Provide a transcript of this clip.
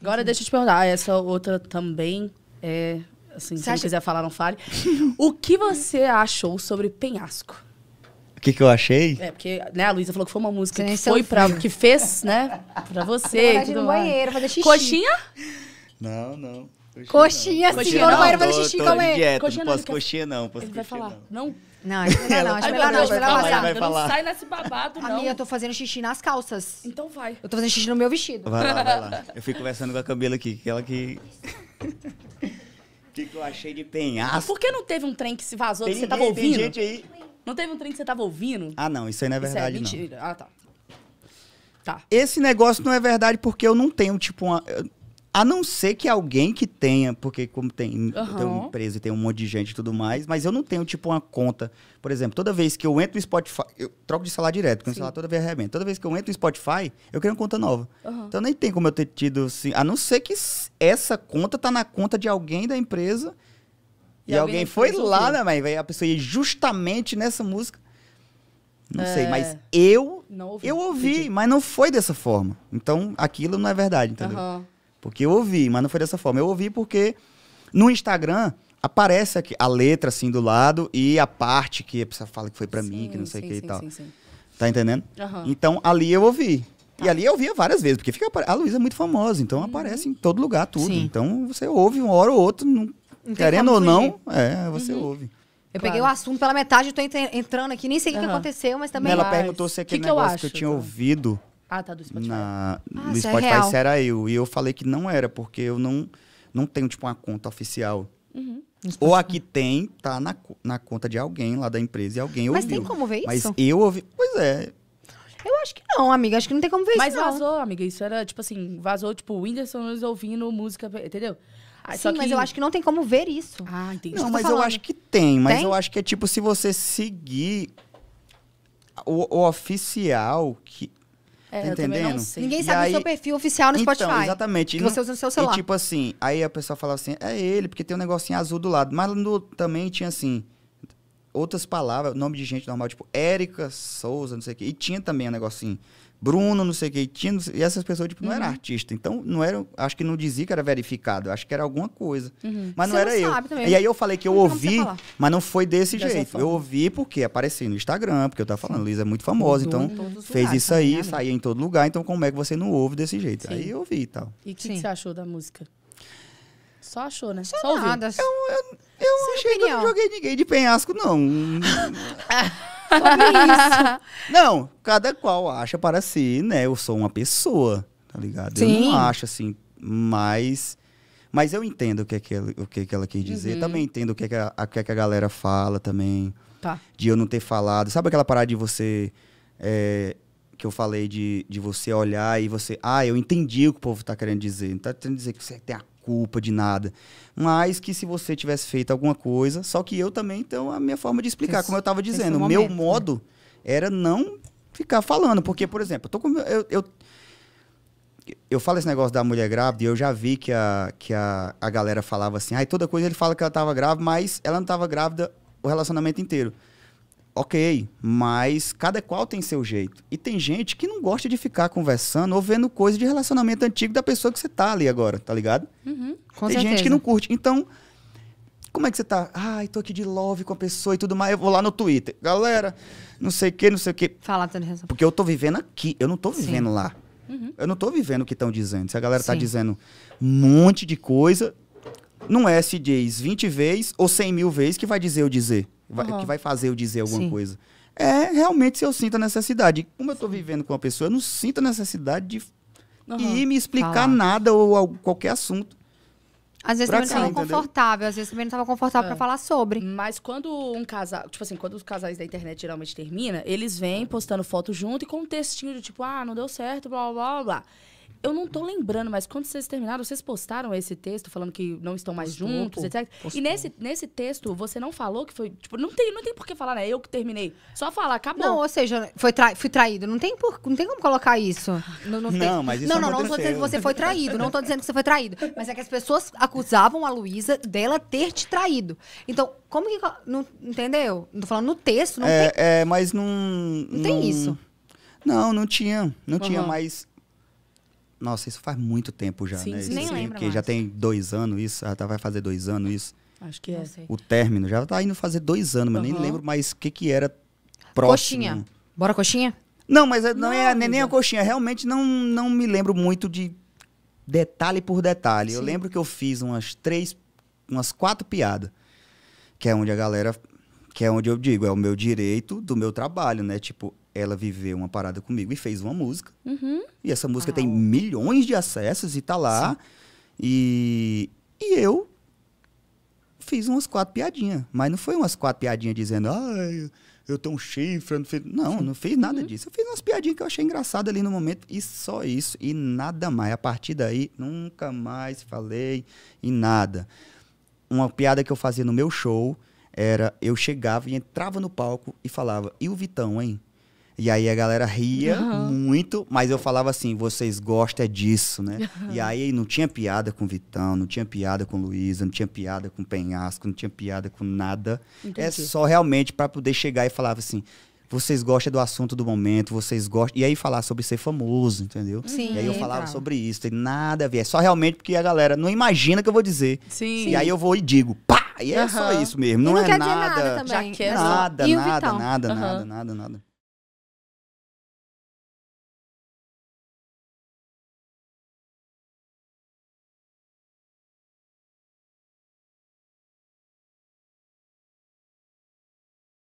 Agora deixa eu te perguntar, essa outra também é. Assim, se Você não acha- quiser falar, não fale. o que você achou sobre penhasco? O que, que eu achei? É, porque, né, a Luísa falou que foi uma música nem que foi pra. que fez, né? Pra você. No banheiro, fazer xixi. Coxinha? Não, não. Coxinha, Coxinha sim, eu não não. Coxinha não não, coxinha não, posso Ele vai coxinha falar. não. Não. Não, acho melhor não, acho Ai, melhor meu não, acho Deus, melhor calma, vai, vazar. vai Não falar. sai nesse babado, não. Amiga, eu tô fazendo xixi nas calças. Então vai. Eu tô fazendo xixi no meu vestido. Vai lá, vai lá. Eu fui conversando com a Camila aqui, que ela que... O que, que eu achei de penhasco? Por que não teve um trem que se vazou que Tem você tava tem ouvindo? gente aí. Não teve um trem que você tava ouvindo? Ah, não, isso aí não é verdade, Isso não. é mentira. Ah, tá. Tá. Esse negócio não é verdade porque eu não tenho, tipo, uma. A não ser que alguém que tenha, porque como tem, eu tenho uma empresa e tem um monte de gente e tudo mais, mas eu não tenho, tipo, uma conta. Por exemplo, toda vez que eu entro no Spotify, eu troco de celular direto, porque o celular toda vez arrebenta. Toda vez que eu entro no Spotify, eu quero uma conta nova. Aham. Então nem tem como eu ter tido, assim, a não ser que essa conta tá na conta de alguém da empresa E e, alguém alguém foi lá, né, mas a pessoa ia justamente nessa música. Não sei, É. mas eu Não ouvi. eu ouvi, Entendi. mas não foi dessa forma. Então, aquilo não é verdade, entendeu? Aham. Porque eu ouvi, mas não foi dessa forma. Eu ouvi porque no Instagram aparece aqui a letra assim do lado e a parte que a pessoa fala que foi pra mim, que não sei o sim, que e sim, tal. Sim, sim. Tá entendendo? Aham. Então, ali eu ouvi. E ali eu ouvia várias vezes, porque fica a Luísa é muito famosa, então aparece em todo lugar tudo. Então você ouve uma hora ou outra, não- querendo ou não, é, você ouve. Eu Claro. peguei o assunto pela metade, eu tô ent- entrando aqui, nem sei o que que aconteceu, mas também... Ela perguntou se aquele que que eu negócio que eu acho, tinha tá? ouvido Ah, tá, do Spotify. na, Ah, no isso é Spotify real. se era eu. E eu falei que não era, porque eu não, não tenho, tipo, uma conta oficial. Uhum. Ou a que tem, tá na, na conta de alguém lá da empresa e alguém Mas ouviu. tem como ver Mas isso? eu ouvi. Pois é. Eu acho que não, amiga, acho que não tem como ver Mas isso não. vazou, amiga. Isso era, tipo assim, vazou, tipo, o Whindersson Nunes ouvindo música, entendeu? Ah, Sim, mas eu acho que não tem como ver isso. Ah, entendi. Não, tô mas eu falando. acho que tem. Mas Tem? eu acho que é tipo se você seguir o, o oficial que. É, tá eu também não entendendo? sei. Ninguém E sabe aí- o seu perfil oficial no então, Spotify. exatamente. Que E não- você usa no seu celular. E tipo assim, aí a pessoa falava assim, é ele, porque tem um negocinho azul do lado. Mas no, também tinha assim, outras palavras, nome de gente normal, tipo Érica Souza, não sei o quê. E tinha também um negocinho, Bruno, não sei o. E, não sei- e essas pessoas, tipo, não Uhum. eram artistas. Então, não era, acho que não dizia que era verificado. Acho que era alguma coisa. Uhum. Mas não Você era não eu. também. E aí eu falei que eu Não ouvi, mas não foi desse Dessa jeito. forma. Eu ouvi porque aparecia no Instagram, porque eu tava falando, Luísa é muito famosa, então os fez lugares isso também, aí, né, saía em todo lugar, então como é que você não ouve desse jeito? Sim. Aí eu ouvi e tal. E o que, que você achou da música? Só achou, né? Só, ouviu. nada. Eu Sem achei que eu opinião. não joguei ninguém de penhasco, não. Sobre isso. não, cada qual acha para si, né? Eu sou uma pessoa, tá ligado? Eu Sim. não acho assim, mas... Mas eu entendo o que, é que, ela, o que, é que ela quis dizer. Uhum. Também entendo o que, é que, a, que, é que a galera fala também. Tá. de eu não ter falado. Sabe aquela parada de você. é, que eu falei de, de você olhar e você. Ah, eu entendi o que o povo tá querendo dizer. Não tá querendo dizer que você tem a culpa de nada. Mas que se você tivesse feito alguma coisa. Só que eu também tenho a minha forma de explicar, Fez- como eu tava fez dizendo. O meu né? modo era não ficar falando. Porque, por exemplo, eu tô com. Eu, eu, eu falo esse negócio da mulher grávida e eu já vi que a, que a, a galera falava assim, ai, toda coisa ele fala que ela tava grávida, mas ela não tava grávida o relacionamento inteiro. Ok, mas cada qual tem seu jeito. E tem gente que não gosta de ficar conversando ou vendo coisa de relacionamento antigo da pessoa que você tá ali agora, tá ligado? Uhum. Com tem certeza. gente que não curte. Então, como é que você tá? Ai, tô aqui de love com a pessoa e tudo mais. Eu vou lá no Twitter. Galera, não sei o que, não sei o que. Fala, Teresa. Porque eu tô vivendo aqui, eu não tô Sim. vivendo lá. Uhum. Eu não tô vivendo o que estão dizendo. Se a galera tá Sim. dizendo um monte de coisa, não é se diz 20 vezes ou 100 mil vezes que vai dizer eu dizer. Vai- Uhum. Que vai fazer eu dizer alguma Sim. coisa. É realmente se eu sinto a necessidade. Como eu tô vivendo com uma pessoa, eu não sinto a necessidade de Uhum. ir me explicar Falar. nada ou al- qualquer assunto. Às vezes Pra também não cá, tava entendeu? confortável, às vezes também não tava confortável É. pra falar sobre. Mas quando um casal, tipo assim, quando os casais da internet geralmente termina, eles vêm postando foto junto e com um textinho de tipo, ah, não deu certo, blá blá blá blá. Eu não tô lembrando, mas quando vocês terminaram, vocês postaram esse texto falando que não estão mais Postou, juntos, etc. Postou. E nesse, nesse texto, você não falou que foi. Tipo, não tem, não tem por que falar, né? Eu que terminei. Só falar, acabou. Não, ou seja, foi trai- fui traído. Não tem, por, não tem como colocar isso. No Não, texto. mas isso Não, não, não tô aconteceu. dizendo que você foi traído. Não tô dizendo que você foi traído. Mas é que as pessoas acusavam a Luísa dela ter te traído. Então, como que. Não, entendeu? Não tô falando no texto, não é, tem. é, mas não. Não tem isso. Não, não tinha. Não tinha Uhum. Nossa, isso faz muito tempo já, Sim, né? sim, Isso Nem lembro Porque mais. já tem dois anos isso, ah, tá, vai fazer dois anos isso. Acho que é. Não. O término, já tá indo fazer dois anos, mas nem Aham. lembro mais o que que era próximo. Coxinha. Bora, coxinha? Não, mas é- não, Não, é nem- nem a coxinha. Realmente não, não me lembro muito de detalhe por detalhe. Eu Sim. lembro que eu fiz umas três, umas quatro piadas. Que é onde a galera. Que é onde eu digo, é o meu direito do meu trabalho, né? Tipo, ela viveu uma parada comigo e fez uma música. Uhum. E essa música tem milhões de acessos e tá lá. E, e eu fiz umas quatro piadinhas. Mas não foi umas quatro piadinhas dizendo, ai, eu tenho um chifre. eu Não, fiz... não, não fiz nada disso. Eu fiz umas piadinhas que eu achei engraçadas ali no momento. E só isso. E nada mais. A partir daí, nunca mais falei em nada. Uma piada que eu fazia no meu show era eu chegava e entrava no palco e falava, e o Vitão, hein? E aí a galera ria Aham. muito, mas eu falava assim, vocês gostam é disso, né? E aí não tinha piada com Vitão, não tinha piada com Luísa, não tinha piada com Penhasco, não tinha piada com nada. É Entendi. só realmente para poder chegar e falar assim, vocês gostam do assunto do momento, vocês gostam. E aí falar sobre ser famoso, entendeu? Sim, E aí eu falava sobre isso, tem nada a ver. É só realmente porque a galera não imagina que eu vou dizer. Sim. E aí eu vou e digo, pá! E é só Aham. isso mesmo. Não, não é quer dizer nada. nada também. Já quer. Nada, nada, nada, Aham. nada, nada, nada.